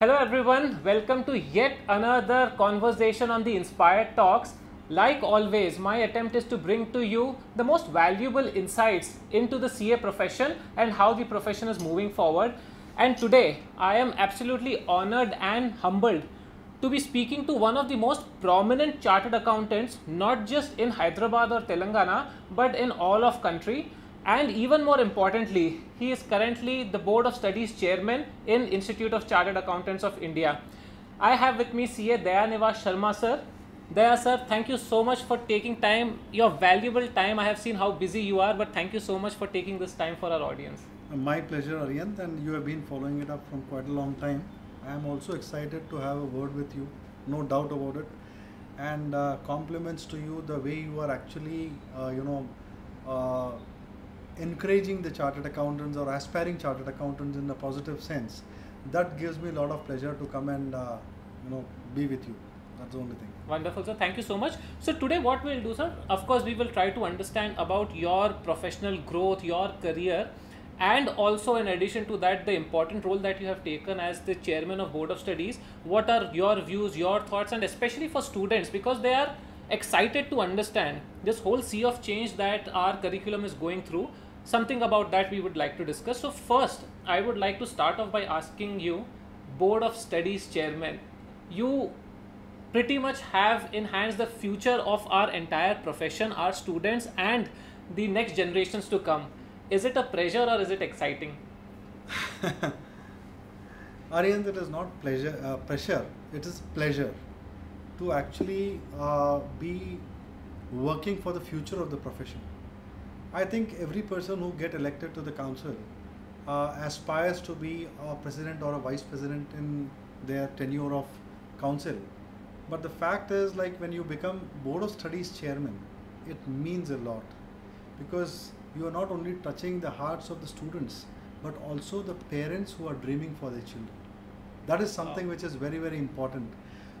Hello everyone, welcome to yet another conversation on the Inspired Talks. Like always, my attempt is to bring to you the most valuable insights into the CA profession and how the profession is moving forward. And today, I am absolutely honored and humbled to be speaking to one of the most prominent chartered accountants, not just in Hyderabad or Telangana, but in all of country and even more importantly, he is currently the Board of Studies Chairman in Institute of Chartered Accountants of India. I have with me CA Dayaniwas Sharma sir. Daya sir, thank you so much for taking time, your valuable time. I have seen how busy you are, but thank you so much for taking this time for our audience. My pleasure, Arihant, and you have been following it up from quite a long time. I am also excited to have a word with you, no doubt about it. And uh, compliments to you the way you are actually, uh, you know, uh, encouraging the chartered accountants or aspiring chartered accountants in a positive sense. That gives me a lot of pleasure to come and, uh, you know, be with you. That's the only thing. Wonderful, sir. Thank you so much. So today, what we'll do, sir, of course, we will try to understand about your professional growth, your career, and also in addition to that, the important role that you have taken as the chairman of board of studies. What are your views, your thoughts, and especially for students because they are excited to understand this whole sea of change that our curriculum is going through something about that we would like to discuss. So first, I would like to start off by asking you, Board of Studies Chairman, you pretty much have enhanced the future of our entire profession, our students and the next generations to come. Is it a pressure or is it exciting? Aryan, it is not pleasure, uh, pressure, it is pleasure to actually uh, be working for the future of the profession. I think every person who get elected to the council uh, aspires to be a president or a vice president in their tenure of council. But the fact is, like when you become board of studies chairman, it means a lot because you are not only touching the hearts of the students, but also the parents who are dreaming for their children. That is something which is very very important.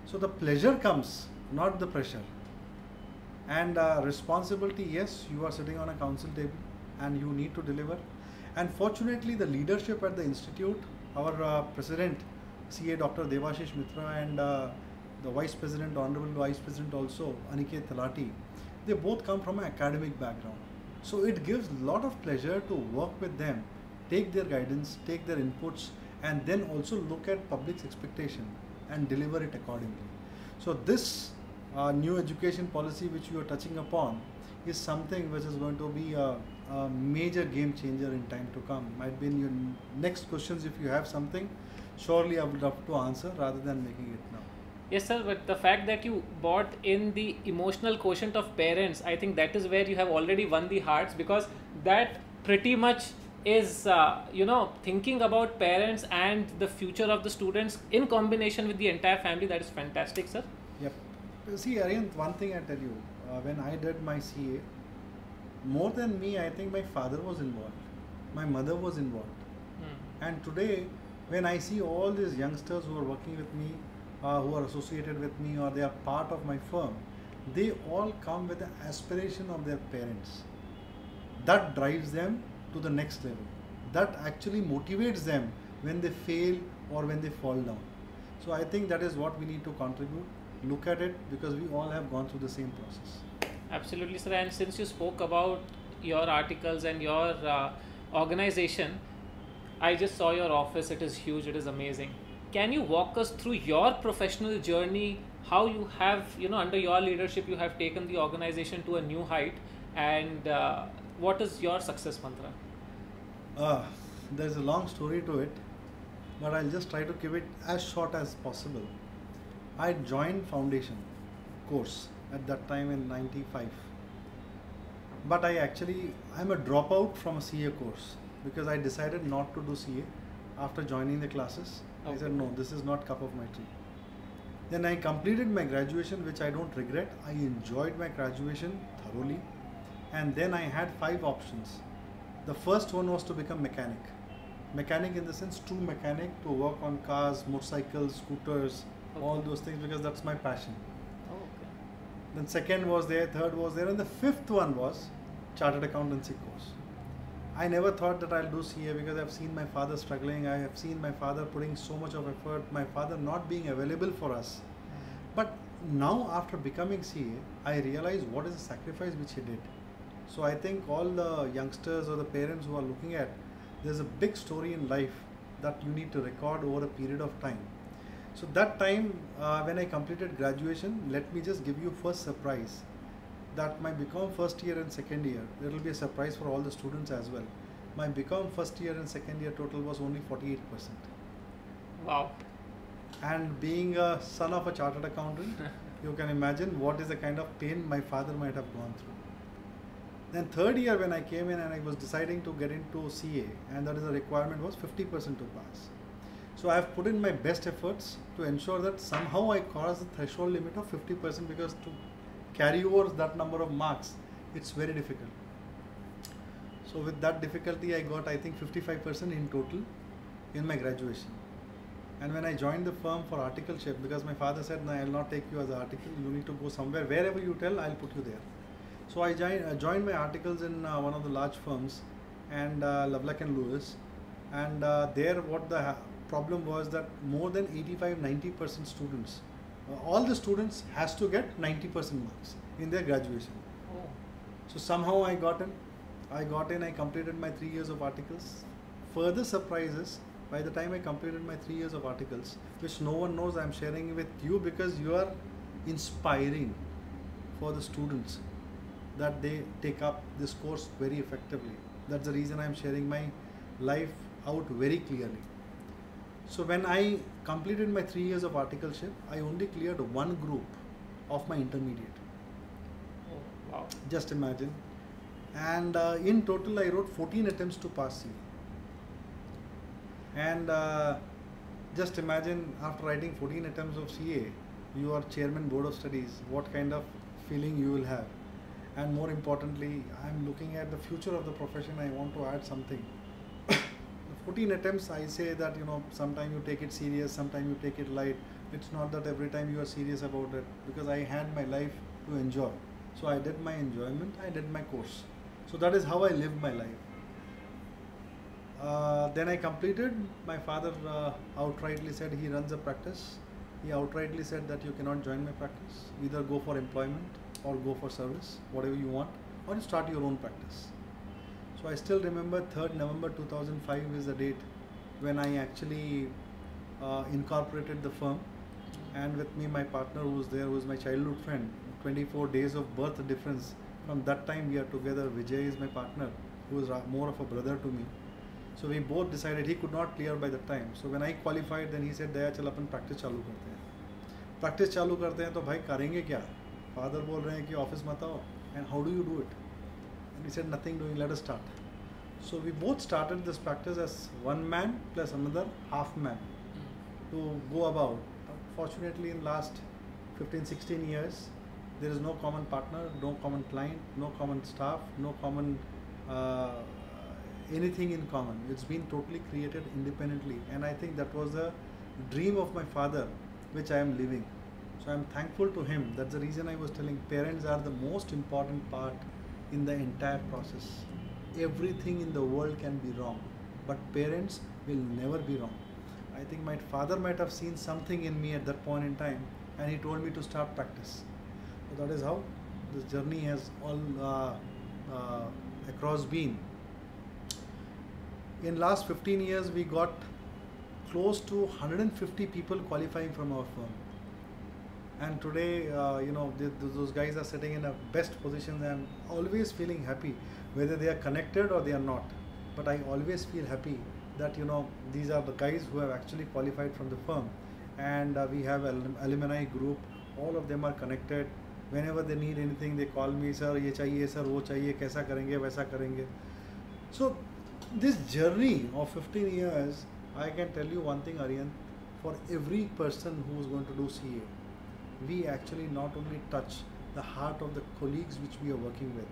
So the pleasure comes, not the pressure. And uh, responsibility, yes, you are sitting on a council table and you need to deliver. And fortunately, the leadership at the institute, our uh, president, CA Dr. Debashis Mitra, and uh, the vice president, honorable vice president also, Aniket Talati, they both come from an academic background. So it gives a lot of pleasure to work with them, take their guidance, take their inputs, and then also look at public's expectation and deliver it accordingly. So this uh, new education policy which you are touching upon is something which is going to be a, a, major game changer in time to come. Might be in your next questions if you have something, surely I would love to answer rather than making it now. Yes, sir. But the fact that you brought in the emotional quotient of parents, I think that is where you have already won the hearts because that pretty much is uh, you know thinking about parents and the future of the students in combination with the entire family. That is fantastic, sir. Yep. See, Aryan, one thing I tell you, uh, when I did my CA, more than me, I think my father was involved, my mother was involved. Hmm. And today, when I see all these youngsters who are working with me, uh, who are associated with me, or they are part of my firm, they all come with the aspiration of their parents. That drives them to the next level. That actually motivates them when they fail or when they fall down. So I think that is what we need to contribute look at it because we all have gone through the same process. Absolutely, sir. And since you spoke about your articles and your uh, organization, I just saw your office. It is huge. It is amazing. Can you walk us through your professional journey? How you have, you know, under your leadership, you have taken the organization to a new height, and uh, what is your success mantra? Uh, there's a long story to it, but I'll just try to keep it as short as possible. I joined foundation course at that time in 95 but I actually I'm a dropout from a CA course because I decided not to do CA after joining the classes. Okay. I said no this is not cup of my tea. Then I completed my graduation which I don't regret. I enjoyed my graduation thoroughly. And then I had five options. The first one was to become mechanic. Mechanic in the sense true mechanic to work on cars motorcycles scooters okay. all those things because that's my passion. Oh, okay. Then second was there, third was there, and the fifth one was chartered accountancy course. I never thought that I'll do CA because I've seen my father struggling. I have seen my father putting so much of effort, my father not being available for us. Mm-hmm. But now, after becoming CA, I realize what is the sacrifice which he did. So I think all the youngsters or the parents who are looking at, there's a big story in life that you need to record over a period of time. So that time uh, when I completed graduation, let me just give you first surprise that my BCom first year and second year, there will be a surprise for all the students as well. My BCom first year and second year total was only 48%. Wow. And being a son of a chartered accountant, you can imagine what is the kind of pain my father might have gone through. Then third year when I came in and I was deciding to get into CA and that is a requirement was 50% to pass. So I have put in my best efforts to ensure that somehow I cross the threshold limit of 50% because to carry over that number of marks, it's very difficult. So with that difficulty, I got I think 55% in total in my graduation. And when I joined the firm for articleship, because my father said, no, I'll not take you as an article, you need to go somewhere, wherever you tell, I'll put you there. So I joined, uh, joined my articles in uh, one of the large firms and uh, Lovelock and Lewis. And uh, there, what the problem was that more than 85 90% students, uh, all the students has to get 90% marks in their graduation. Oh. So somehow I got in. I got in, I completed my three years of articles. Further surprises, by the time I completed my three years of articles, which no one knows, I'm sharing with you because you are inspiring for the students that they take up this course very effectively. That's the reason I'm sharing my life out very clearly. So when I completed my three years of articleship, I only cleared one group of my intermediate. Oh, wow. Just imagine. And uh, in total, I wrote 14 attempts to pass CA. And uh, just imagine after writing 14 attempts of CA, you are chairman board of studies, what kind of feeling you will have. And more importantly, I'm looking at the future of the profession. I want to add something. 14 attempts, I say that you know, sometime you take it serious, sometime you take it light. It's not that every time you are serious about it because I had my life to enjoy. So I did my enjoyment, I did my course. So that is how I lived my life. Uh, then I completed. My father uh, outrightly said he runs a practice. He outrightly said that you cannot join my practice. Either go for employment or go for service, whatever you want, or you start your own practice. So I still remember 3rd November 2005 is the date when I actually uh, incorporated the firm. And with me, my partner who was there, who was my childhood friend. 24 days of birth difference. From that time, we are together. Vijay is my partner, who is more of a brother to me. So we both decided he could not clear by the time. So when I qualified, then he said, दया चल अपन practice चालू करते हैं Practice चालू करते हैं तो भाई करेंगे क्या Father बोल रहे हैं कि ऑफिस मत आओ and how do you do it He said nothing doing let us start. So we both started this practice as one man plus another half man to go about. Fortunately in last 15 16 years there is no common partner no common client no common staff no common uh, anything in common. It's been totally created independently. And i think that was the dream of my father which i am living. So i'm thankful to him. That's the reason i was telling parents are the most important part in the entire process. Everything in the world can be wrong but parents will never be wrong. I think my father might have seen something in me at that point in time and he told me to start practice. So that is how this journey has all uh, uh, across been. In last 15 years we got close to 150 people qualifying from our firm and today uh, you know th- th- those guys are sitting in a best positions and always feeling happy whether they are connected or they are not. But i always feel happy that you know these are the guys who have actually qualified from the firm. And uh, we have an alumni group. All of them are connected. Whenever they need anything they call me sir ye chahiye sir wo chahiye kaisa karenge waisa karenge. So this journey of 15 years i can tell you one thing aryan for every person who is going to do ca we actually not only touch the heart of the colleagues which we are working with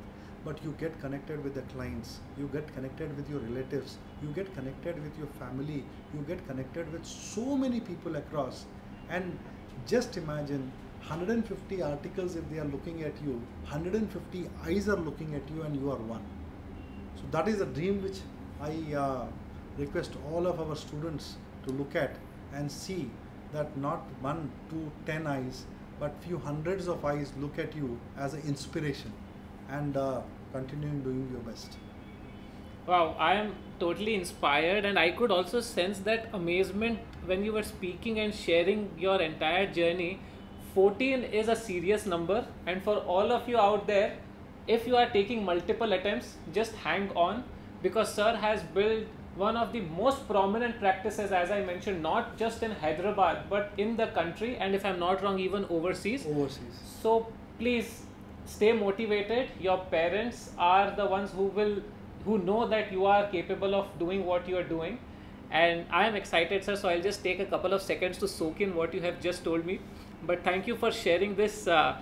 but you get connected with the clients you get connected with your relatives you get connected with your family you get connected with so many people across. And just imagine 150 articles if they are looking at you 150 eyes are looking at you and you are one. So that is a dream which I uh, request all of our students to look at and see that not one, two, ten eyes, but few hundreds of eyes look at you as an inspiration and uh, continuing doing your best. Wow, I am totally inspired, and I could also sense that amazement when you were speaking and sharing your entire journey. 14 is a serious number, and for all of you out there, if you are taking multiple attempts, just hang on because Sir has built one of the most prominent practices, as I mentioned, not just in Hyderabad but in the country, and if I'm not wrong, even overseas. Overseas. So please stay motivated. Your parents are the ones who will who know that you are capable of doing what you are doing. And I am excited, sir. So I'll just take a couple of seconds to soak in what you have just told me. But thank you for sharing this uh,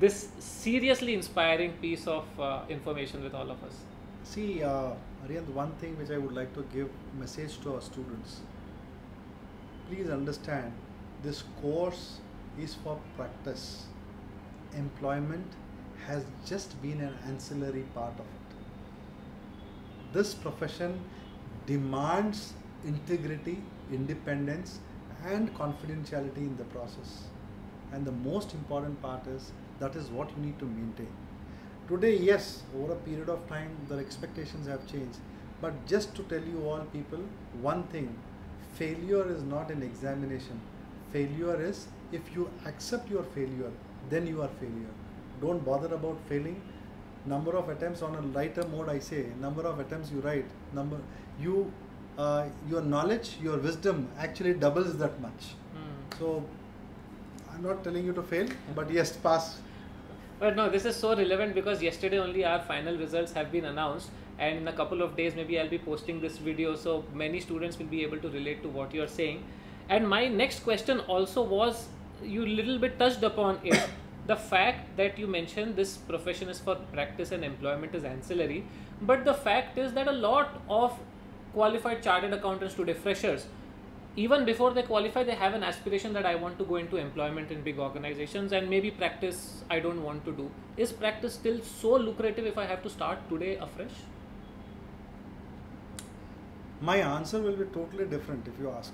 this seriously inspiring piece of uh, information with all of us. See, uh, One thing which I would like to give message to our students. Please understand, this course is for practice. Employment has just been an ancillary part of it. This profession demands integrity, independence, and confidentiality in the process. And the most important part is that is what you need to maintain. Today, yes, over a period of time, the expectations have changed. But just to tell you all people, one thing failure is not an examination. Failure is if you accept your failure, then you are failure. Don't bother about failing. Number of attempts on a lighter mode, I say, number of attempts you write, number you uh, your knowledge, your wisdom actually doubles that much. Hmm. So I'm not telling you to fail, but yes, pass. But no, this is so relevant because yesterday only our final results have been announced, and in a couple of days, maybe I'll be posting this video so many students will be able to relate to what you're saying. And my next question also was you little bit touched upon it. the fact that you mentioned this profession is for practice and employment is ancillary, but the fact is that a lot of qualified chartered accountants today, freshers, even before they qualify, they have an aspiration that I want to go into employment in big organizations and maybe practice I don't want to do. Is practice still so lucrative if I have to start today afresh? My answer will be totally different if you ask.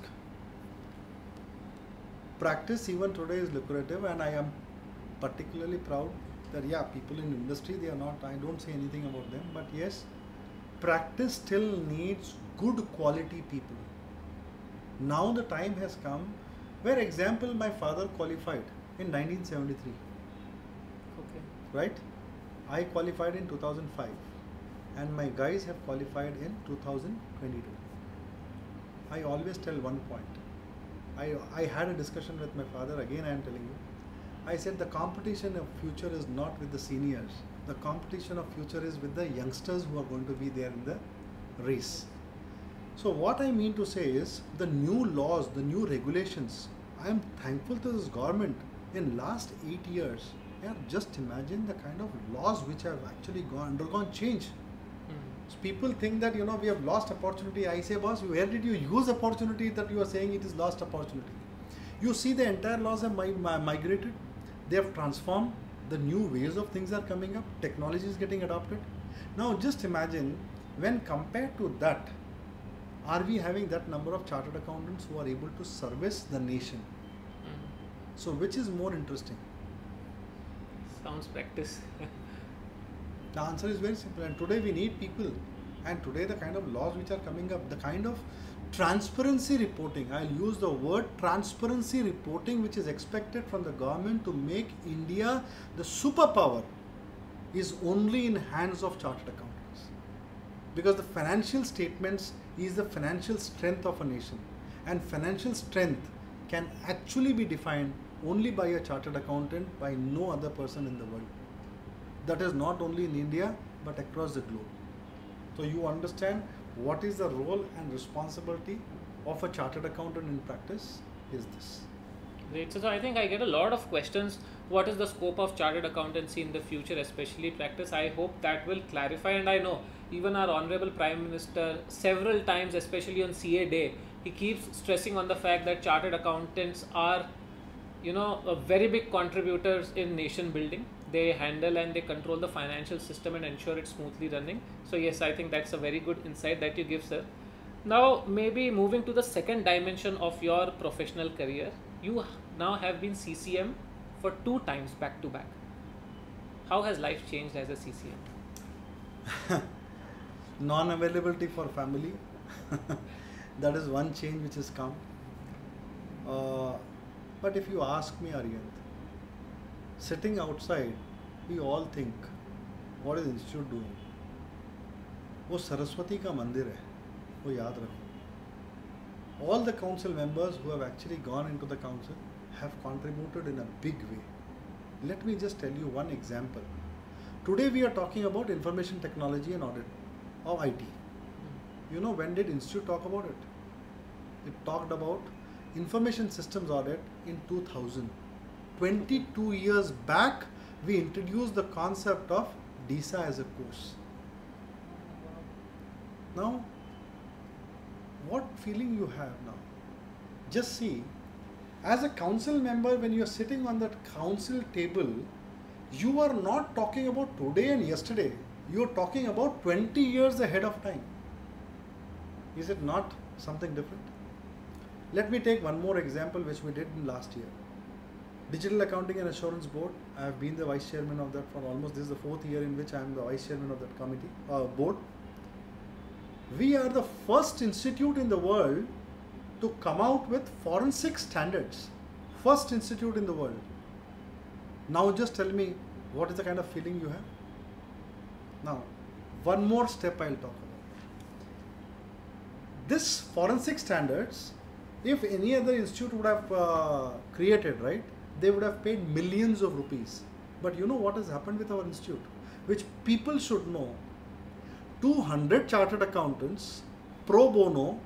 Practice even today is lucrative, and I am particularly proud that yeah, people in industry they are not. I don't say anything about them, but yes, practice still needs good quality people now the time has come where example my father qualified in 1973 Okay. right? I qualified in 2005 and my guys have qualified in 2022 i always tell one point. I i had a discussion with my father again i am telling you. I said the competition of future is not with the seniors. The competition of future is with the youngsters who are going to be there in the race so what I mean to say is the new laws, the new regulations. I am thankful to this government. In last eight years, yeah, just imagine the kind of laws which have actually gone undergone change. Hmm. So people think that you know we have lost opportunity. I say, boss, where did you use opportunity that you are saying it is lost opportunity? You see, the entire laws have mi- mi- migrated. They have transformed. The new ways of things are coming up. Technology is getting adopted. Now, just imagine when compared to that, are we having that number of chartered accountants who are able to service the nation? Hmm. So, which is more interesting? Sounds practice. The answer is very simple. And today we need people. And today, the kind of laws which are coming up, the kind of transparency reporting, I'll use the word transparency reporting, which is expected from the government to make India the superpower, is only in hands of chartered accountants. Because the financial statements is the financial strength of a nation. And financial strength can actually be defined only by a chartered accountant, by no other person in the world. That is not only in India but across the globe. So you understand what is the role and responsibility of a chartered accountant in practice is this. Great. So, so I think I get a lot of questions. What is the scope of chartered accountancy in the future, especially practice? I hope that will clarify. And I know even our honorable prime minister several times, especially on CA day, he keeps stressing on the fact that chartered accountants are, you know, a very big contributors in nation building. they handle and they control the financial system and ensure it's smoothly running. So yes, I think that's a very good insight that you give, sir. Now, maybe moving to the second dimension of your professional career, you now have been CCM for two times back to back. How has life changed as a CCM? non-availability for family. that is one change which has come. Uh, but if you ask me, Arihant, sitting outside, we all think, what is the institute doing? वो सरस्वती का mandir है, वो याद All the council members who have actually gone into the council have contributed in a big way. Let me just tell you one example. Today we are talking about information technology and audit or IT you know when did institute talk about it it talked about information systems audit in 2000 22 years back we introduced the concept of DISA as a course now what feeling you have now. Just see, as a council member, when you are sitting on that council table, you are not talking about today and yesterday. You are talking about 20 years ahead of time. Is it not something different? Let me take one more example which we did in last year. Digital Accounting and Assurance Board. I have been the vice chairman of that for almost this is the fourth year in which I am the vice chairman of that committee uh, board we are the first institute in the world to come out with forensic standards. First institute in the world. Now just tell me what is the kind of feeling you have? Now, one more step I'll talk about. This forensic standards, if any other institute would have uh, created, right, they would have paid millions of rupees. But you know what has happened with our institute, which people should know 200 chartered accountants pro bono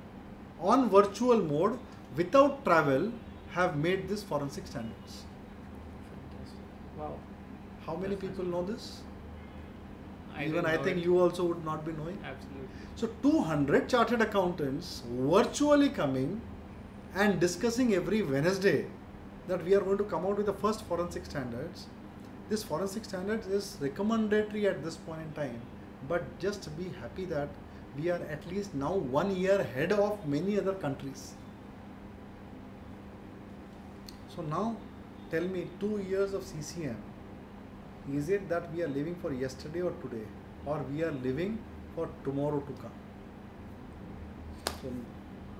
on virtual mode without travel have made this forensic standards. Fantastic. Wow. How many people know this? I Even I think it. you also would not be knowing. Absolutely. So 200 chartered accountants virtually coming and discussing every Wednesday that we are going to come out with the first forensic standards. This forensic standards is recommendatory at this point in time but just be happy that we are at least now one year ahead of many other countries. So now tell me two years of CCM, is it that we are living for yesterday or today or we are living for tomorrow to come? So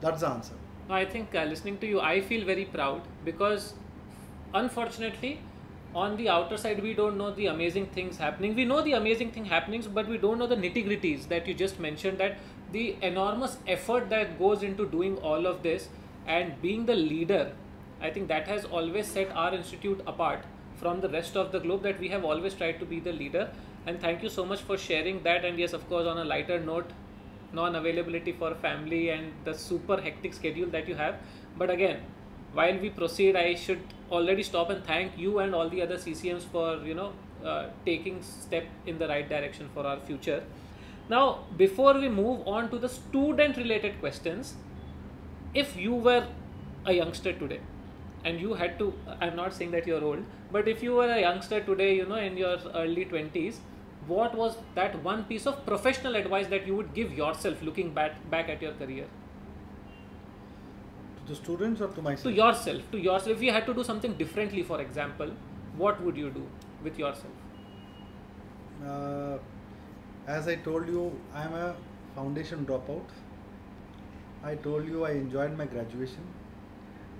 that's the answer. No, I think uh, listening to you, I feel very proud because unfortunately, on the outer side, we don't know the amazing things happening. We know the amazing thing happenings, but we don't know the nitty gritties that you just mentioned. That the enormous effort that goes into doing all of this and being the leader, I think that has always set our institute apart from the rest of the globe. That we have always tried to be the leader. And thank you so much for sharing that. And yes, of course, on a lighter note, non-availability for family and the super hectic schedule that you have. But again, while we proceed, I should already stop and thank you and all the other CCMs for you know uh, taking step in the right direction for our future. Now, before we move on to the student-related questions, if you were a youngster today and you had to i'm not saying that you're old but if you were a youngster today you know in your early 20s what was that one piece of professional advice that you would give yourself looking back back at your career To the students or to myself? to yourself to yourself if you had to do something differently for example what would you do with yourself Uh, as I told you, I am a foundation dropout. I told you I enjoyed my graduation.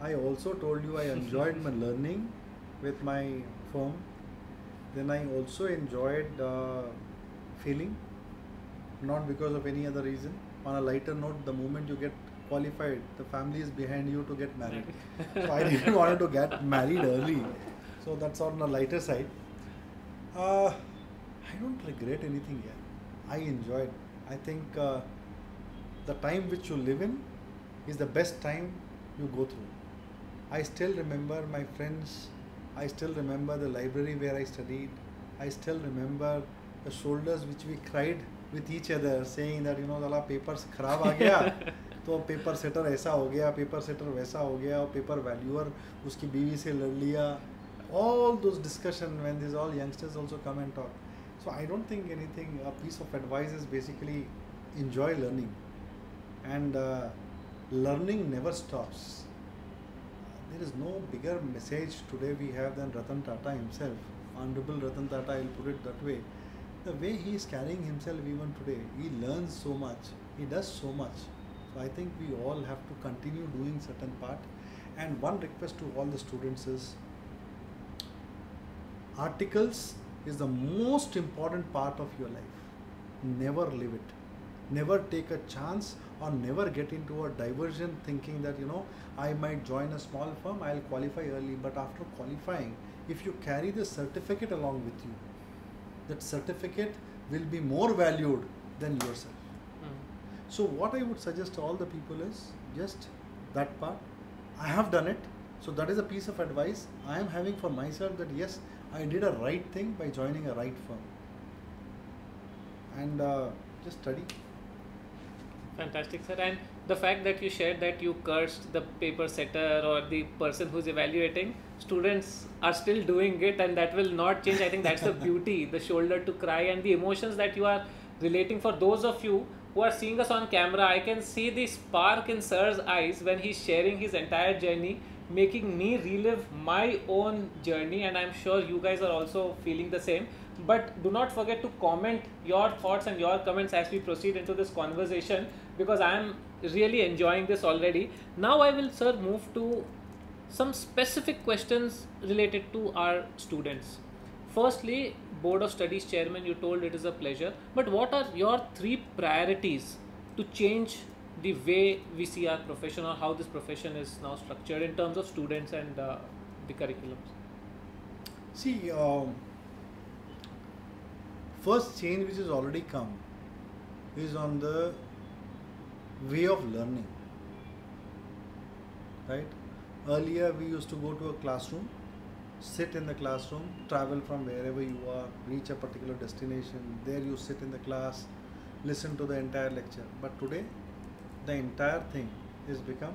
I also told you I enjoyed my learning with my firm. Then I also enjoyed uh, failing, not because of any other reason. On a lighter note, the moment you get qualified, the family is behind you to get married. so I didn't want to get married early. So that's on the lighter side. Uh, I don't regret anything yet. I enjoyed. I think uh, the time which you live in is the best time you go through. I still remember my friends. I still remember the library where I studied. I still remember the shoulders which we cried with each other, saying that you know साला papers खराब आ गया तो paper setter ऐसा हो गया paper setter वैसा हो गया और पेपर वैल्यूअर उसकी बीवी से लड़ लिया all those discussion when these all youngsters also come and talk. So I don't think anything. A piece of advice is basically enjoy learning, and uh, learning never stops. There is no bigger message today we have than Ratan Tata himself. Honorable Ratan Tata, I'll put it that way. The way he is carrying himself even today, he learns so much, he does so much. So I think we all have to continue doing certain part. And one request to all the students is articles is the most important part of your life. Never leave it. Never take a chance or never get into a diversion thinking that you know I might join a small firm, I'll qualify early, but after qualifying, if you carry the certificate along with you, that certificate will be more valued than yourself. Mm. So what I would suggest to all the people is just that part. I have done it. So that is a piece of advice I am having for myself that yes, I did a right thing by joining a right firm. And uh, just study. Fantastic, sir. And the fact that you shared that you cursed the paper setter or the person who's evaluating, students are still doing it and that will not change. I think that's the beauty, the shoulder to cry and the emotions that you are relating. For those of you who are seeing us on camera, I can see the spark in sir's eyes when he's sharing his entire journey, making me relive my own journey. And I'm sure you guys are also feeling the same but do not forget to comment your thoughts and your comments as we proceed into this conversation because I am really enjoying this already. Now I will, sir, move to some specific questions related to our students. Firstly, Board of Studies Chairman, you told it is a pleasure, but what are your three priorities to change the way we see our profession or how this profession is now structured in terms of students and uh, the curriculums? See, um, first change which has already come is on the way of learning. Right? Earlier we used to go to a classroom, sit in the classroom, travel from wherever you are, reach a particular destination, there you sit in the class, listen to the entire lecture. But today the entire thing is become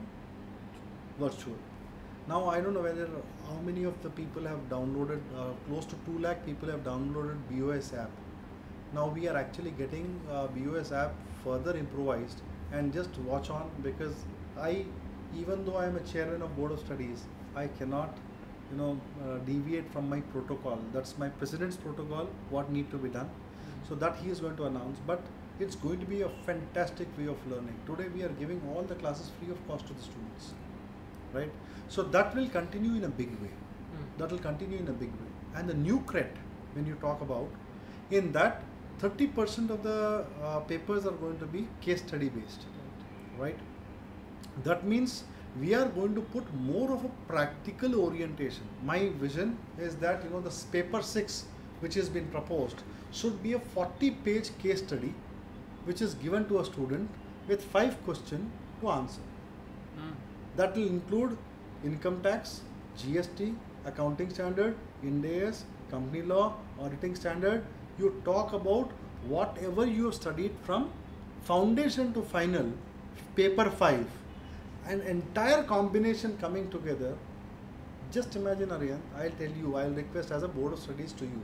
virtual. Now I don't know whether how many of the people have downloaded, uh, close to 2 lakh people have downloaded BOS app. Now we are actually getting uh, BOS app further improvised and just watch on because I, even though I am a chairman of board of studies, I cannot, you know, uh, deviate from my protocol. That's my president's protocol. What need to be done. So that he is going to announce. But it's going to be a fantastic way of learning. Today we are giving all the classes free of cost to the students, right? So that will continue in a big way. Mm. That will continue in a big way. And the new CRET, when you talk about, in that 30% of the uh, papers are going to be case study based, right? That means we are going to put more of a practical orientation. My vision is that you know this paper six, which has been proposed, should be a 40 page case study, which is given to a student with five questions to answer. Mm. That will include income tax, GST, accounting standard, Ind AS, company law, auditing standard. You talk about whatever you have studied from foundation to final, paper five, an entire combination coming together. Just imagine, Aryan, I'll tell you, I'll request as a board of studies to you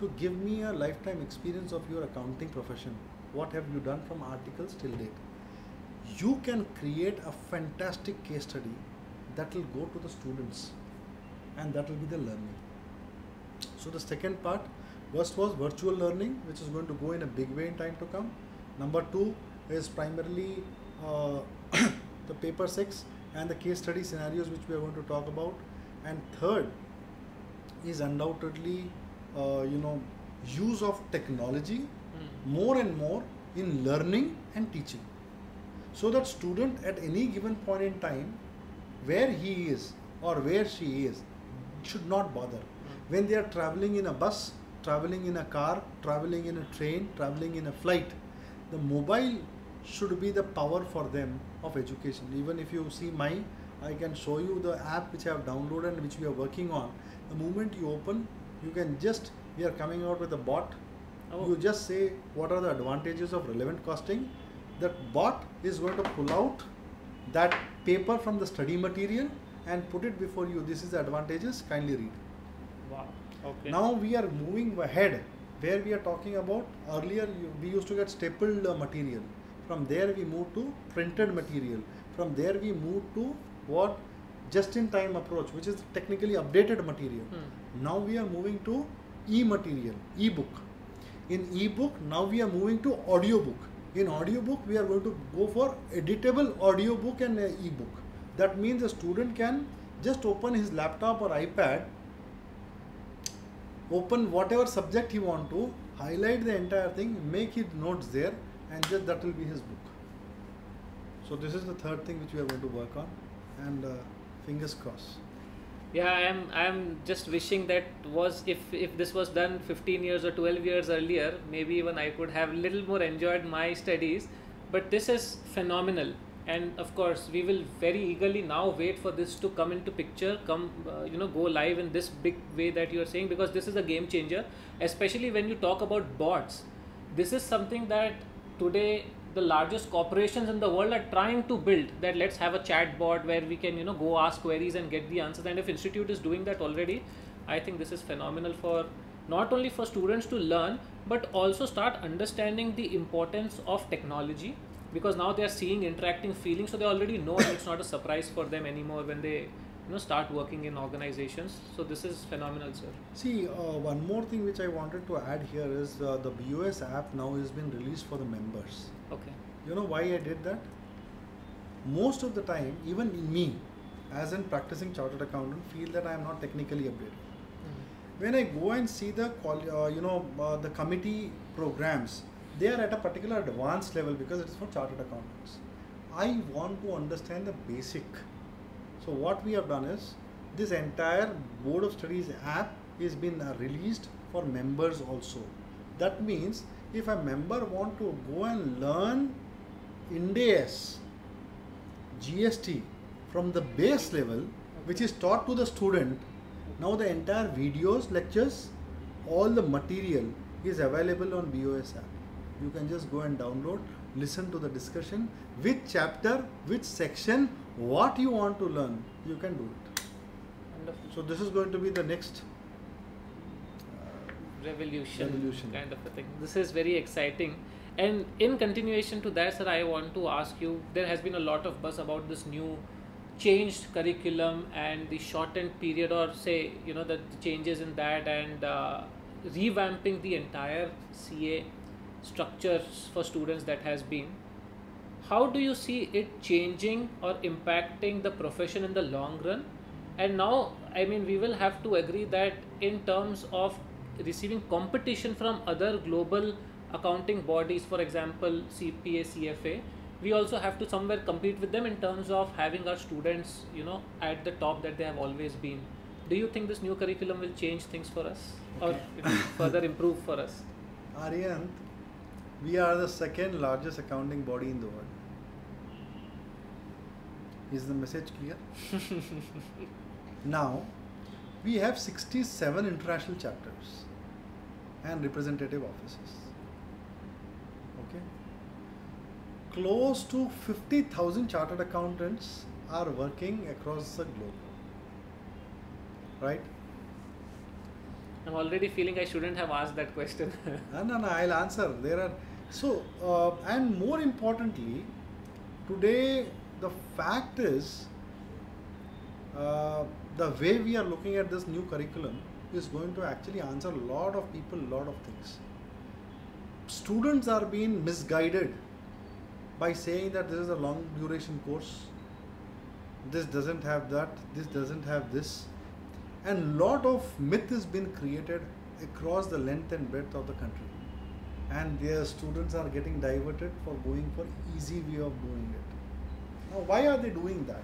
to give me a lifetime experience of your accounting profession. What have you done from articles till date? You can create a fantastic case study that will go to the students and that will be the learning. So the second part, first was virtual learning, which is going to go in a big way in time to come. Number two is primarily uh, the paper six and the case study scenarios which we are going to talk about. And third is undoubtedly, uh, you know, use of technology Mm. more and more in learning and teaching so that student at any given point in time where he is or where she is should not bother when they are traveling in a bus traveling in a car traveling in a train traveling in a flight the mobile should be the power for them of education. Even if you see my i can show you the app which i have downloaded and which we are working on. The moment you open you can just we are coming out with a bot. Oh. you just say what are the advantages of relevant costing. That bot is going to pull out that paper from the study material and put it before you. This is the advantages. Kindly read. Okay. Now we are moving ahead where we are talking about earlier we used to get stapled uh, material. From there we moved to printed material. From there we moved to what just in time approach which is technically updated material. Hmm. Now we are moving to e-material, e-book. In e-book, now we are moving to audiobook. In audiobook, we are going to go for editable audiobook and uh, e-book. That means the student can just open his laptop or iPad, open whatever subject he want to, highlight the entire thing, make his notes there, and just that will be his book. So this is the third thing which we are going to work on, and uh, fingers crossed. Yeah, I'm I'm just wishing that was if if this was done 15 years or 12 years earlier, maybe even I could have little more enjoyed my studies. But this is phenomenal, and of course we will very eagerly now wait for this to come into picture, come uh, you know go live in this big way that you are saying because this is a game changer, especially when you talk about bots. This is something that today the largest corporations in the world are trying to build that let's have a chat bot where we can you know go ask queries and get the answers and if institute is doing that already i think this is phenomenal for not only for students to learn but also start understanding the importance of technology because now they are seeing interacting feeling so they already know it's not a surprise for them anymore when they you know start working in organizations so this is phenomenal sir See, uh, one more thing which I wanted to add here is uh, the BOS app now has been released for the members. okay You know why I did that? Most of the time, even me, as in practicing chartered accountant, feel that I am not technically updated. When I go and see the uh, you know uh, the committee programs, they are at a particular advanced level because it is for chartered accountants. I want to understand the basic. So what we have done is this entire board of studies app is been uh, released for members also. That means if a member want to go and learn INDAS, GST from the base level, which is taught to the student, now the entire videos, lectures, all the material is available on BOS app. You can just go and download, listen to the discussion, which chapter, which section, what you want to learn, you can do it. wonderful So this is going to be the next. uh, revolution, Revolution. kind of a thing. This is very exciting. And in continuation to that, sir, I want to ask you there has been a lot of buzz about this new changed curriculum and the shortened period, or say, you know, the changes in that and uh, revamping the entire CA structures for students that has been. How do you see it changing or impacting the profession in the long run? And now, I mean, we will have to agree that in terms of receiving competition from other global accounting bodies, for example, CPA, CFA, we also have to somewhere compete with them in terms of having our students, you know, at the top that they have always been. Do you think this new curriculum will change things for us or Okay. will further improve for us? Arihant, we are the second largest accounting body in the world. Is the message clear? now, we have 67 international chapters and representative offices. Okay? Close to 50,000 chartered accountants are working across the globe. Right? I'm already feeling I shouldn't have asked that question. No, no, no, I'll answer. There are so, uh, and more importantly, today the fact is uh, the way we are looking at this new curriculum is going to actually answer a lot of people, a lot of things. Students are being misguided by saying that this is a long duration course. This doesn't have that. This doesn't have this and lot of myth has been created across the length and breadth of the country and their students are getting diverted for going for easy way of doing it. Now why are they doing that?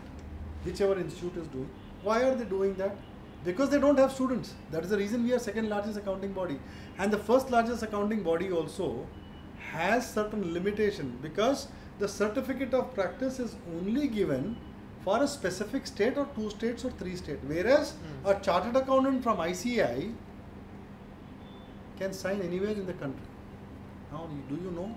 Whichever institute is doing why are they doing that? Because they don't have students. That is the reason we are second largest accounting body. And the first largest accounting body also has certain limitation because the certificate of practice is only given for a specific state or two states or three states. Whereas Hmm. a chartered accountant from ICAI can sign anywhere in the country now do you know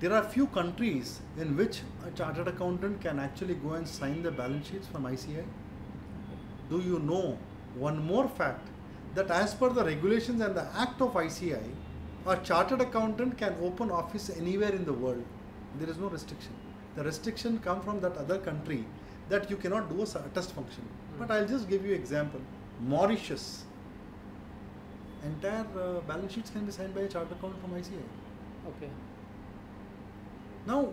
there are few countries in which a chartered accountant can actually go and sign the balance sheets from ICAI do you know one more fact that as per the regulations and the act of ICAI, a chartered accountant can open office anywhere in the world. There is no restriction. The restriction come from that other country that you cannot do a test function. Hmm. But I'll just give you example. Mauritius. Entire uh, balance sheets can be signed by a chartered accountant from ICAI. Okay. Now,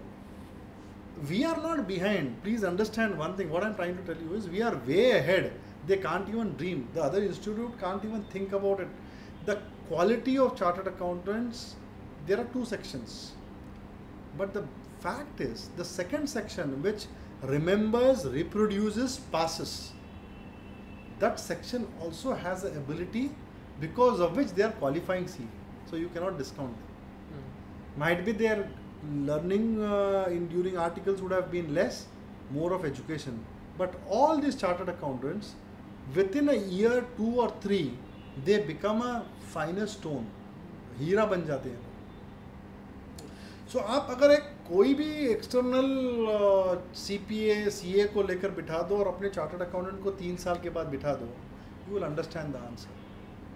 we are not behind. Please understand one thing. What I'm trying to tell you is we are way ahead. They can't even dream. The other institute can't even think about it. The quality of chartered accountants, there are two sections. But the fact is, the second section, which remembers, reproduces, passes, that section also has the ability because of which they are qualifying C. So you cannot discount them Mm. might be their learning uh, in during articles would have been less more of education but all these chartered accountants within a year two or three they become a finer stone हीरा बन जाते हैं सो so, आप अगर एक कोई भी external C P A सी ए को लेकर बिठा दो और अपने चार्टर्ड अकाउंटेंट को तीन साल के बाद बिठा दो you will understand the answer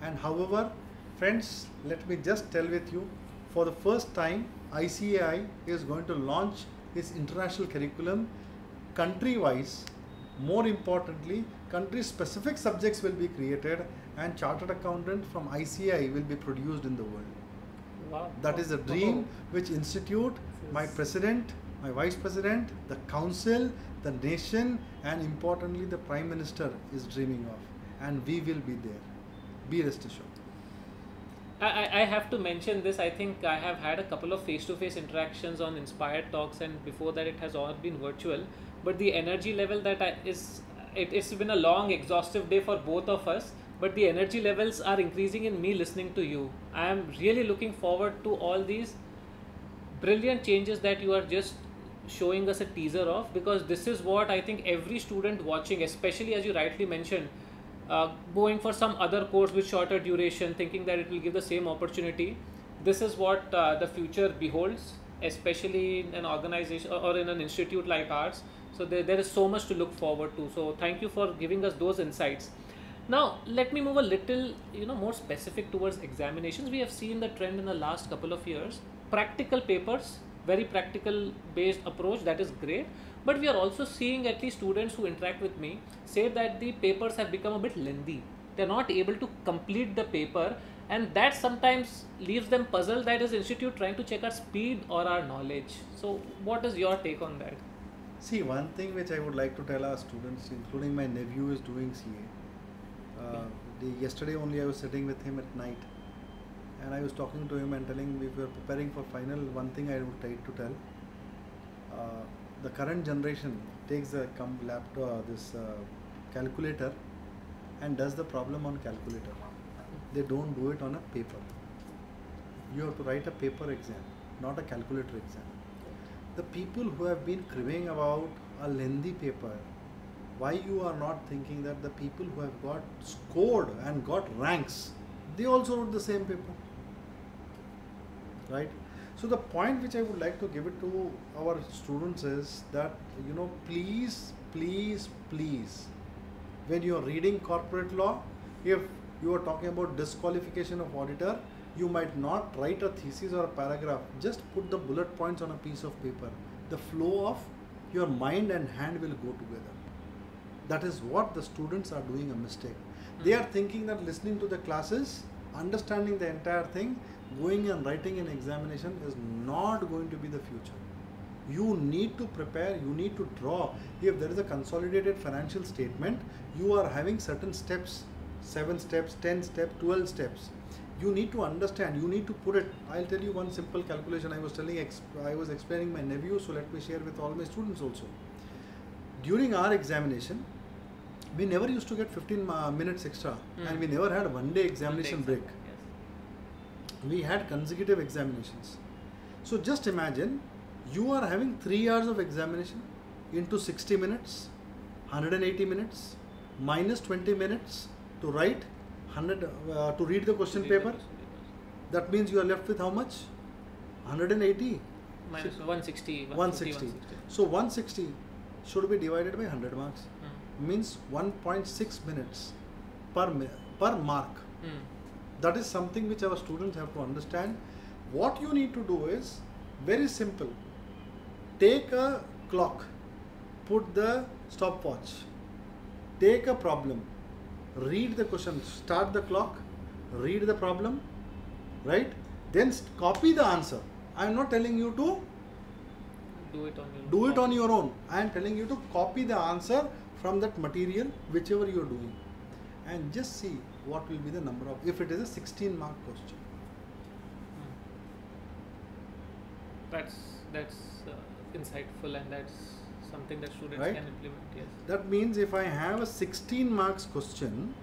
and however friends let me just tell with you for the first time ICAI is going to launch its international curriculum. Country wise more importantly country specific subjects will be created and chartered accountant from ICAI will be produced in the world. Wow. that is a dream which institute my president my vice president the council the nation and importantly the prime minister is dreaming of. And we will be there. Be rest assured. I, I- have to mention this. I think I have had a couple of face to face interactions on Inspired Talks, and before that, it has all been virtual. But the energy level that I, is, it, it's been a long, exhaustive day for both of us. But the energy levels are increasing in me listening to you. I am really looking forward to all these brilliant changes that you are just showing us a teaser of because this is what I think every student watching, especially as you rightly mentioned, uh, going for some other course with shorter duration, thinking that it will give the same opportunity. This is what uh, the future beholds, especially in an organization or in an institute like ours. So there, there is so much to look forward to. So thank you for giving us those insights. Now let me move a little, you know, more specific towards examinations. We have seen the trend in the last couple of years. Practical papers, very practical based approach. That is great. But we are also seeing at least students who interact with me say that the papers have become a bit lengthy. They're not able to complete the paper, and that sometimes leaves them puzzled. That is institute trying to check our speed or our knowledge. So, what is your take on that? See, one thing which I would like to tell our students, including my nephew, is doing CA. Uh, Okay. the, yesterday only I was sitting with him at night, and I was talking to him and telling him if we are preparing for final, one thing I would try to tell. Uh, the current generation takes a com- laptop, this uh, calculator, and does the problem on calculator. They don't do it on a paper. You have to write a paper exam, not a calculator exam the people who have been cribbing about a lengthy paper, why you are not thinking that the people who have got scored and got ranks, they also wrote the same paper, right? So the point which I would like to give it to our students is that you know, please, please, please, when you are reading corporate law, if you are talking about disqualification of auditor, you might not write a thesis or a paragraph. Just put the bullet points on a piece of paper. The flow of your mind and hand will go together. That is what the students are doing a mistake. They hmm. are thinking that listening to the classes, understanding the entire thing, going and writing an examination is not going to be the future. You need to prepare, you need to draw. If there is a consolidated financial statement, you are having certain steps 7 steps, 10 steps, 12 steps. You need to understand, you need to put it. I'll tell you one simple calculation. I was telling, I was explaining my nephew, so let me share with all my students also. During our examination, we never used to get 15 ma- minutes extra, Hmm. and we never had one day examination break Yes. we had consecutive examinations. So just imagine you are having three hours of examination into 60 minutes, 180 minutes, minus 20 minutes to write, 100 uh, to read the question Read the paper. question. That means you are left with how much? 180. Minus 160. 160. So 160 should be divided by 100 marks. Means 1.6 minutes per per mark. Hmm. That is something which our students have to understand. What you need to do is very simple. Take a clock, put the stopwatch, take a problem, read the question, start the clock, read the problem, right? Then copy the answer. I am not telling you to Do it on your do it on your own. I am telling you to copy the answer from that material, whichever you are doing, and just see what will be the number of. If it is a 16 mark question, Hmm. That's that's uh, insightful and that's something that students Right? can implement. Yes. that means if I have a 16 marks question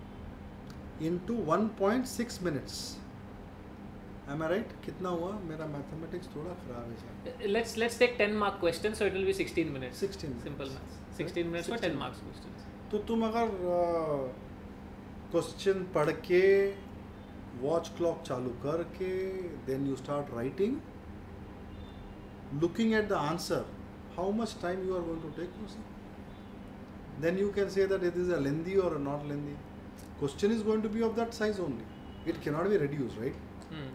into 1.6 minutes, am I right? कितना हुआ? मेरा mathematics थोड़ा खराब है sir. Uh, Let's let's take 10 mark question, so it will be 16 minutes. 16 minutes. Simple maths. 16 minutes 16. for 10 16 marks questions. तो तुम अगर question पढ़ के वॉच क्लॉक चालू करके then you start writing looking at the answer how much time you are going to take you see then you can say that it is a lengthy or a not lengthy question is going to be of that size only it cannot be reduced right Hmm.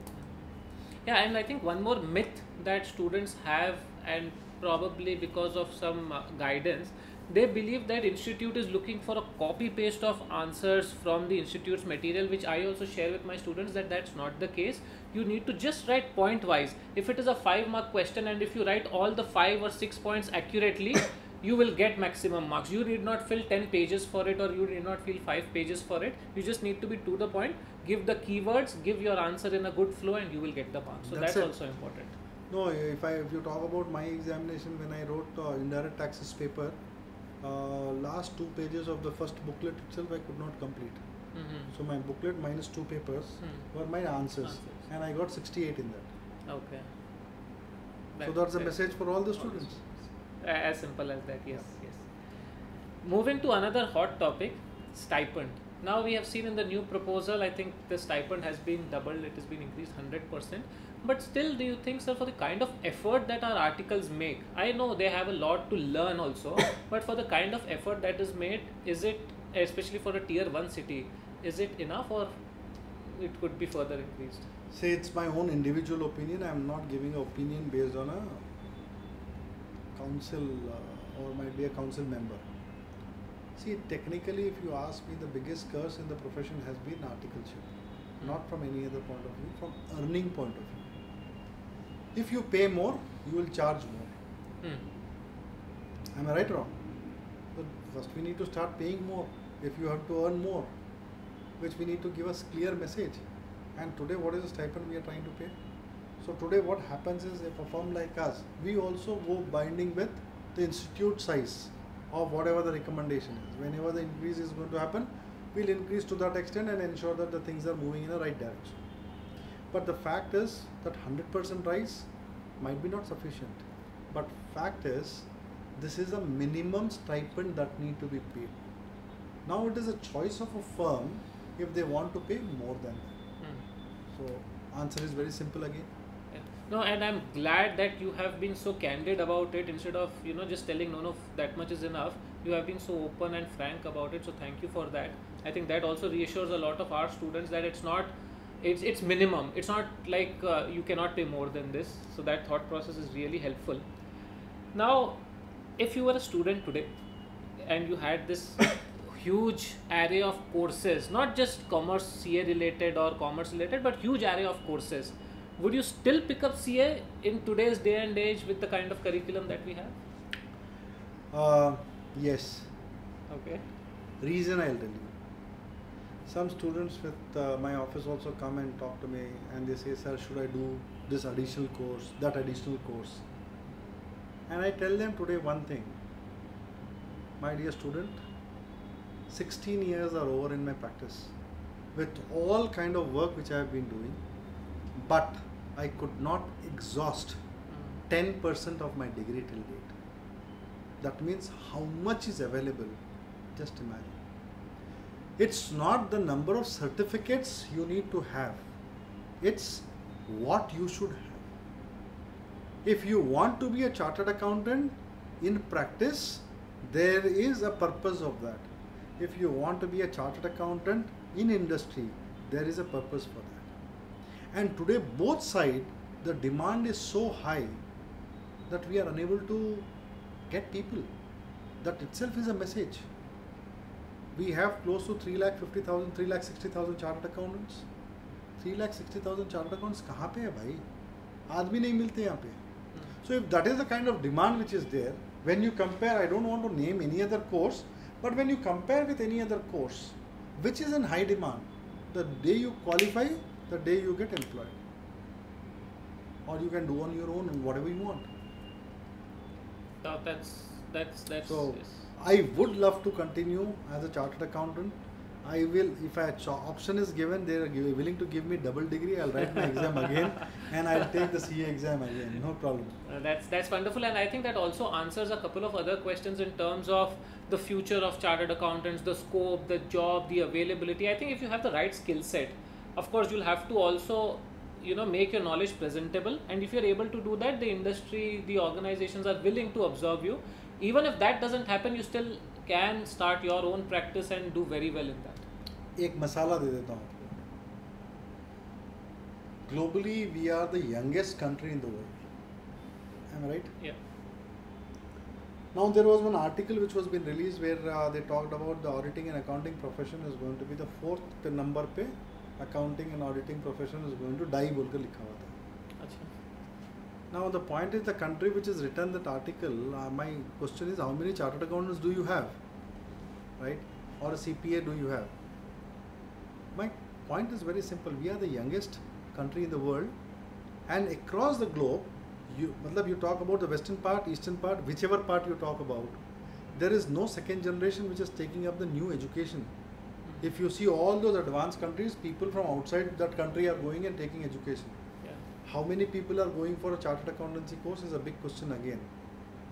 Yeah, and I think one more myth that students have, and probably because of some uh, guidance, they believe that institute is looking for a copy paste of answers from the institute's material, which I also share with my students that that's not the case. You need to just write point wise. If it is a five mark question, and if you write all the five or six points accurately, you will get maximum marks. You need not fill 10 pages for it, or you need not fill 5 pages for it. You just need to be to the point, give the keywords, give your answer in a good flow, and you will get the marks. So That's that's, also important. no if i if you talk about my examination when i wrote uh, indirect taxes paper uh, last two pages of the first booklet itself i could not complete Mhm. So my booklet minus two papers Hmm. were my answers, Answers. and I got 68 in that. Okay. so That- that's a message for the all the students. A- As simple as that, yes, yes. Moving to another hot topic, stipend. Now we have seen in the new proposal, I think the stipend has been doubled, it has been increased 100%. But still, do you think, sir, for the kind of effort that our articles make, I know they have a lot to learn also, but for the kind of effort that is made, is it, especially for a tier 1 city, is it enough or it could be further increased? Say it's my own individual opinion. I am not giving an opinion based on a council uh, or might be a council member. See, technically, if you ask me, the biggest curse in the profession has been articleship, not from any other point of view, from earning point of view. If you pay more, you will charge more. Hmm. Am I right or wrong? But first we need to start paying more if you have to earn more, which we need to give us clear message. And today, what is the stipend we are trying to pay? So today, what happens is if a firm like us, we also go binding with the institute size of whatever the recommendation is. Whenever the increase is going to happen, we'll increase to that extent and ensure that the things are moving in the right direction. But the fact is that 100% rise might be not sufficient. But fact is, this is a minimum stipend that need to be paid. Now it is a choice of a firm if they want to pay more than that. Hmm. So answer is very simple again. No, and I'm glad that you have been so candid about it instead of you know just telling no, no, that much is enough. You have been so open and frank about it. So thank you for that. I think that also reassures a lot of our students that it's not, it's it's minimum. It's not like uh, you cannot pay more than this. So that thought process is really helpful. Now, if you were a student today, and you had this huge array of courses, not just commerce CA related or commerce related, but huge array of courses. Would you still pick up CA in today's day and age with the kind of curriculum that we have? Uh, yes. Okay. Reason I'll tell you. Some students with uh, my office also come and talk to me and they say, Sir, should I do this additional course, that additional course? And I tell them today one thing. My dear student, 16 years are over in my practice with all kind of work which I have been doing, but I could not exhaust 10% of my degree till date. That means how much is available, just imagine. It's not the number of certificates you need to have, it's what you should have. If you want to be a chartered accountant in practice, there is a purpose of that. if you want to be a chartered accountant in industry, there is a purpose for that. And today, both sides, the demand is so high that we are unable to get people. That itself is a message. We have close to 3 lakh 50,000, 3 lakh 60,000 chartered accountants. 3 lakh 60,000 chartered accountants कहाँ पे है भाई आदमी नहीं मिलते यहाँ पे so if that is the kind of demand which is there when you compare I don't want to name any other course but when you compare with any other course which is in high demand the day you qualify the day you get employed or you can do on your own and whatever you want So that's that's that's So- yes. I would love to continue as a chartered accountant. I will, if a cho- option is given, they are willing to give me double degree. I'll write my exam again, and I'll take the CA exam again. No problem. Uh, that's that's wonderful, and I think that also answers a couple of other questions in terms of the future of chartered accountants, the scope, the job, the availability. I think if you have the right skill set, of course you'll have to also you know make your knowledge presentable and if you're able to do that the industry the organizations are willing to absorb you even if that doesn't happen you still can start your own practice and do very well in that एक मसाला दे देता हूँ Globally, we are the youngest country in the world. Am I right? yeah Now there was one article which was been released where uh, they talked about the auditing and accounting profession is going to be the fourth number पे accounting and auditing profession is going to die बोल कर लिखा हुआ था अच्छा Now the point is the country which has written that article. Uh, my question is how many chartered accountants do you have, right? Or a CPA do you have? My point is very simple. We are the youngest country in the world, and across the globe, you matlab you talk about the western part, eastern part, whichever part you talk about, there is no second generation which is taking up the new education. If you see all those advanced countries, people from outside that country are going and taking education. yeah How many people are going for a chartered accountancy course is a big question again.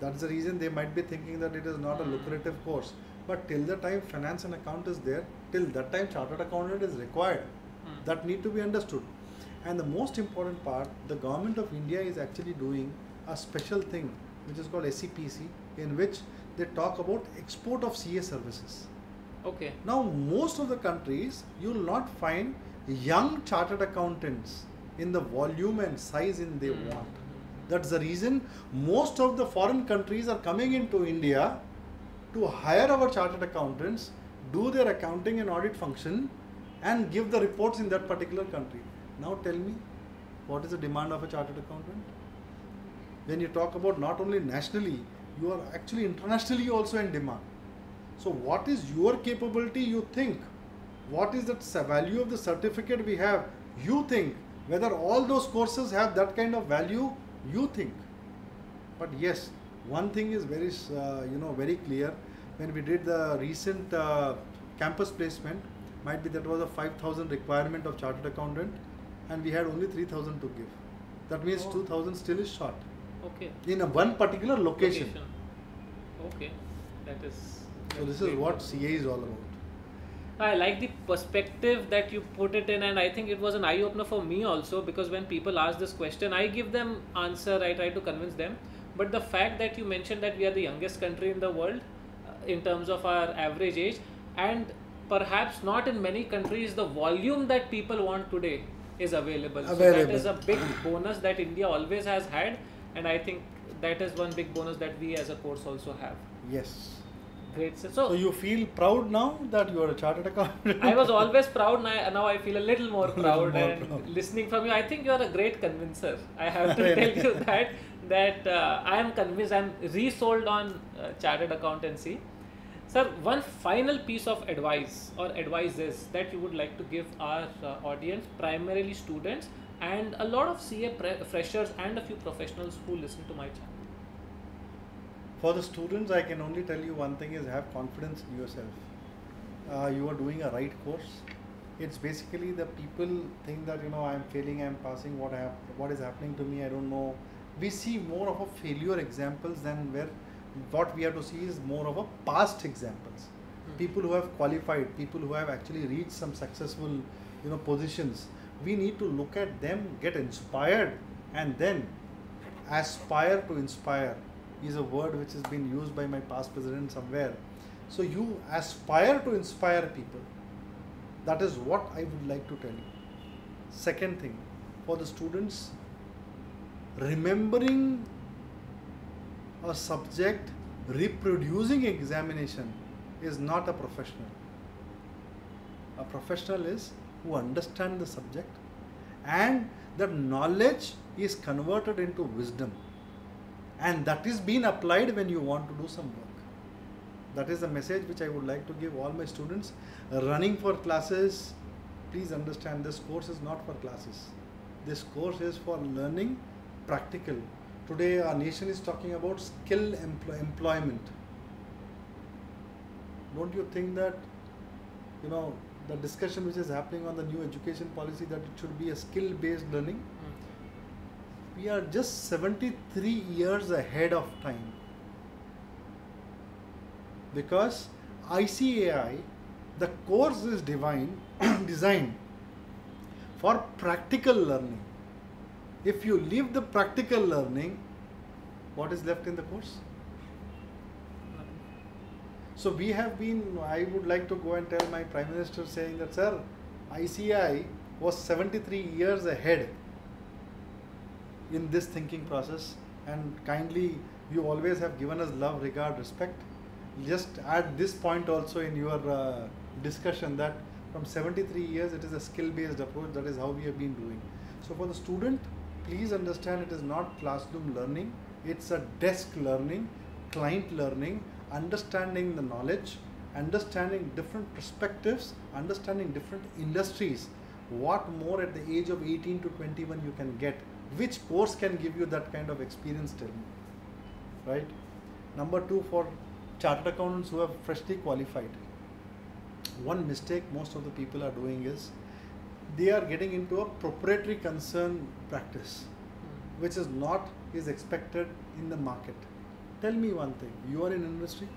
That's the reason they might be thinking that it is not a Hmm. lucrative course. But till the time finance and account is there, till that time chartered accountant is required. Hmm. That need to be understood. And the most important part, the government of India is actually doing a special thing which is called SEPC, in which they talk about export of CA services. Okay Now, most of the countries, you will not find young chartered accountants in the volume and size in they Hmm. want. That's the reason most of the foreign countries are coming into India to hire our chartered accountants, do their accounting and audit function, and give the reports in that particular country. Now, tell me, what is the demand of a chartered accountant? When you talk about not only nationally, you are actually internationally also in demand. So, what is your capability? You think. What is the value of the certificate we have? You think. Whether all those courses have that kind of value? You think. But yes, one thing is very, uh, you know, very clear. When we did the recent uh, campus placement, might be that was a 5,000 requirement of chartered accountant, and we had only 3,000 to give. That means Oh. 2,000 still is short okay in a one particular location. okay that is So this is what CA is all about. I like the perspective that you put it in, and I think it was an eye opener for me also because when people ask this question, I give them answer. I try to convince them, but the fact that you mentioned that we are the youngest country in the world uh, in terms of our average age, and perhaps not in many countries the volume that people want today is available. So that Available. is a big bonus that India always has had, and I think that is one big bonus that we as a course also have. Yes. So, So you feel proud now that you are a chartered accountant? I was always proud. Now, now I feel a little more Little proud. more and proud. listening from you, I think you are a great convincer. I have to tell you that that uh, I am convinced. I am resold on uh, chartered accountancy. Sir, one final piece of advice or advices that you would like to give our uh, audience, primarily students and a lot of CA pre- freshers and a few professionals who listen to my channel. For the students, I can only tell you one thing is have confidence in yourself. Uh, you are doing a right course. It's basically the people think that you know I'm failing, I'm passing. What I have, what is happening to me? I don't know. We see more of a failure examples than where what we have to see is more of a past examples. Hmm. People who have qualified, people who have actually reached some successful, you know, positions. We need to look at them, get inspired, and then aspire to inspire is a word which has been used by my past president somewhere So you aspire to inspire people. That is what I would like to tell you. Second thing, for the students, remembering a subject, reproducing examination is not a professional. A professional is who understand the subject and the knowledge is converted into wisdom and that is being applied when you want to do some work. That is the message which i would like to give all my students running for classes. Please understand this course is not for classes. This course is for learning practical. Today our nation is talking about skill empl- employment. Don't you think that you know the discussion which is happening on the new education policy that it should be a skill based learning we are just 73 years ahead of time. Because ICAI the course is divine designed for practical learning. If you leave the practical learning what is left in the course? So we have been i would like to go and tell my prime minister saying that sir ICAI was 73 years ahead in this thinking process. And kindly you always have given us love regard respect. Just add this point also in your uh, discussion that from 73 years it is a skill based approach. That is how we have been doing. So for the student please understand it is not classroom learning. It's a desk learning client learning understanding the knowledge understanding different perspectives understanding different industries. What more at the age of 18 to 21 you can get which course can give you that kind of experience tell me right? Number two for chartered accountants who have freshly qualified one mistake most of the people are doing is they are getting into a proprietary concern practice hmm. which is not is expected in the market. Tell me one thing you are in industry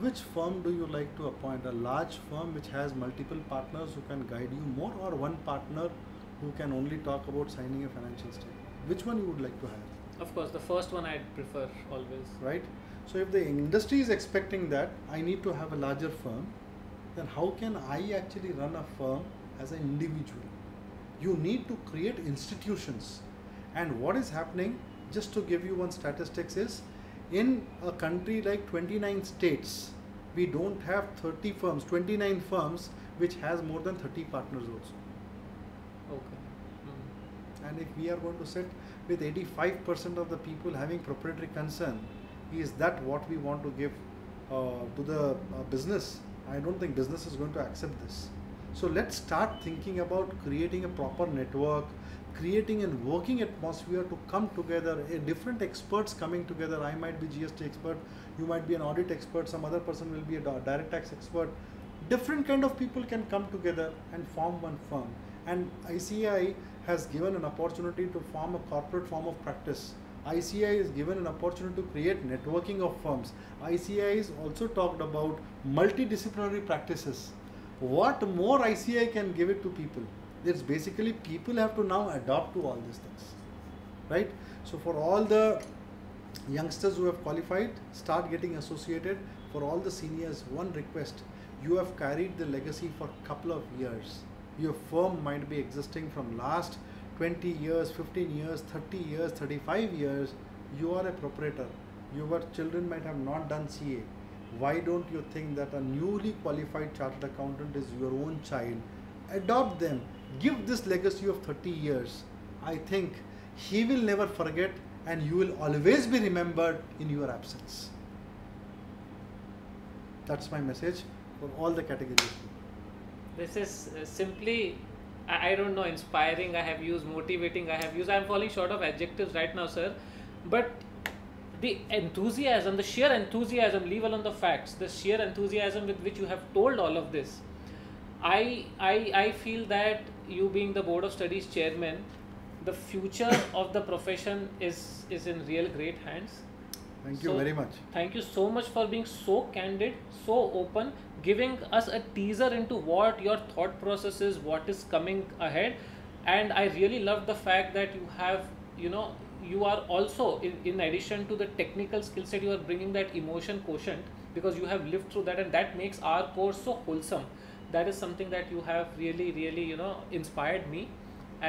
which firm do you like to appoint? A large firm which has multiple partners who can guide you more or one partner who can only talk about signing a financial statement. Which one you would like to have Of course, the first one I'd prefer always. right? So if the industry is expecting that i need to have a larger firm then how can i actually run a firm as an individual? You need to create institutions. And what is happening just to give you one statistics is in a country like 29 states we don't have 30 firms 29 firms which has more than 30 partners also Okay. Mm. and if we are going to sit with 85% of the people having proprietary concern, is that what we want to give uh, to the uh, business? I don't think business is going to accept this. So let's start thinking about creating a proper network, creating a working atmosphere to come together. Different experts coming together. I might be GST expert, you might be an audit expert, some other person will be a direct tax expert. Different kind of people can come together and form one firm. And ICAI has given an opportunity to form a corporate form of practice. ICAI is given an opportunity to create networking of firms. ICAI is also talked about multidisciplinary practices. What more ICAI can give it to people? It's basically people have to now adopt to all these things, right? So for all the youngsters who have qualified, start getting associated. For all the seniors, one request: you have carried the legacy for a couple of years your firm might be existing from last 20 years 15 years 30 years 35 years. You are a proprietor your children might have not done ca why don't you think that a newly qualified chartered accountant is your own child? Adopt them. Give this legacy of 30 years. I think he will never forget and you will always be remembered in your absence. That's my message for all the categories This is uh, simply, I, don't know, inspiring. I have used motivating. I have used. I'm falling short of adjectives right now, sir. But the enthusiasm, the sheer enthusiasm, leave alone the facts, the sheer enthusiasm with which you have told all of this, I, I, I feel that you being the board of studies chairman, the future of the profession is is in real great hands. Thank you So- very much. Thank you so much for being so candid, so open, giving us a teaser into what your thought process is, what is coming ahead. And I really love the fact that you have, you know, you are also, in, in addition to the technical skill set, you are bringing that emotion quotient because you have lived through that and that makes our course so wholesome. That is something that you have really really you know inspired me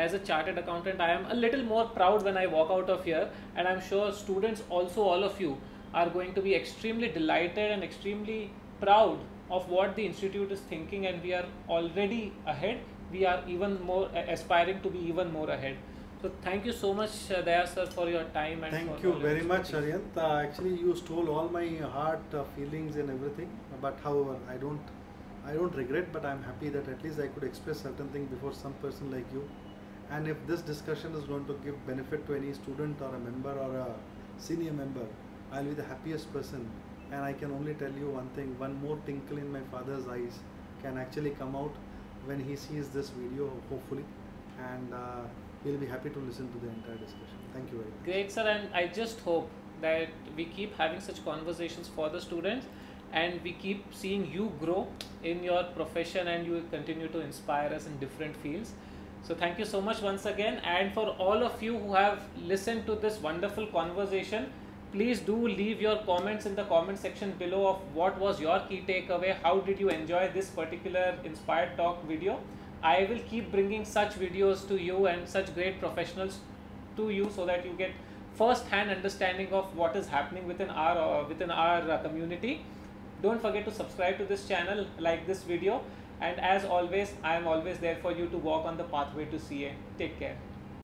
as a chartered accountant i am a little more proud when i walk out of here and i'm sure students also all of you are going to be extremely delighted and extremely proud of what the institute is thinking and we are already ahead we are even more aspiring to be even more ahead so thank you so much uh, Daya sir for your time and thank you very much. Arihant. Uh, actually you stole all my heart uh, feelings and everything but however I don't I don't regret but I'm happy that at least I could express certain things before some person like you and if this discussion is going to give benefit to any student or a member or a senior member I'll be the happiest person. And I can only tell you one thing one more tinkle in my father's eyes can actually come out when he sees this video hopefully. And uh, he'll be happy to listen to the entire discussion. Thank you very much. Great, sir, and I just hope that we keep having such conversations for the students and we keep seeing you grow in your profession and you continue to inspire us in different fields. So, thank you so much once again. And for all of you who have listened to this wonderful conversation, please do leave your comments in the comment section below of what was your key takeaway, how did you enjoy this particular inspired talk video. I will keep bringing such videos to you and such great professionals to you so that you get first hand understanding of what is happening within our uh, within our uh, community don't forget to subscribe to this channel like this video and as always i am always there for you to walk on the pathway to ca take care